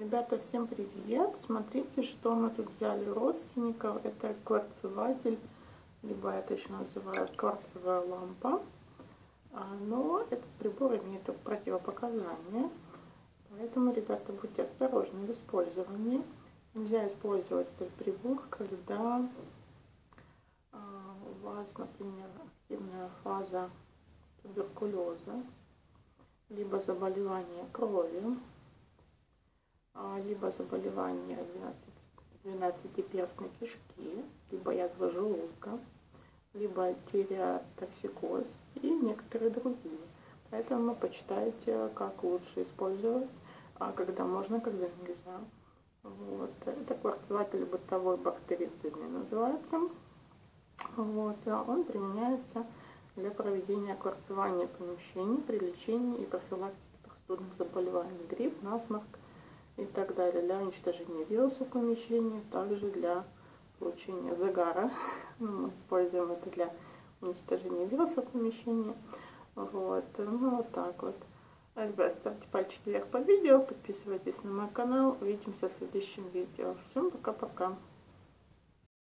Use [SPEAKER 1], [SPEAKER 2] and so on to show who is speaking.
[SPEAKER 1] Ребята, всем привет! Смотрите, что мы тут взяли родственников. Это кварцеватель, либо это еще называют кварцевая лампа. А, но этот прибор имеет противопоказания. Поэтому, ребята, будьте осторожны в использовании. Нельзя использовать этот прибор, когда а, у вас, например, активная фаза туберкулеза, либо заболевание крови, либо заболевание 12-перстной кишки, либо язва желудка, либо тиреотоксикоз и некоторые другие. Поэтому почитайте, как лучше использовать, а когда можно, когда нельзя. Вот. Это кварцеватель бытовой бактерицидный называется. Вот. Он применяется для проведения кварцевания помещений при лечении и профилактике простудных заболеваний, грипп, насморк, и так далее, для уничтожения вирусов в помещении, также для получения загара. Мы используем это для уничтожения вирусов в помещении. Вот, ну вот так вот. Ребят, ставьте пальчики вверх под видео, подписывайтесь на мой канал. Увидимся в следующем видео. Всем пока-пока.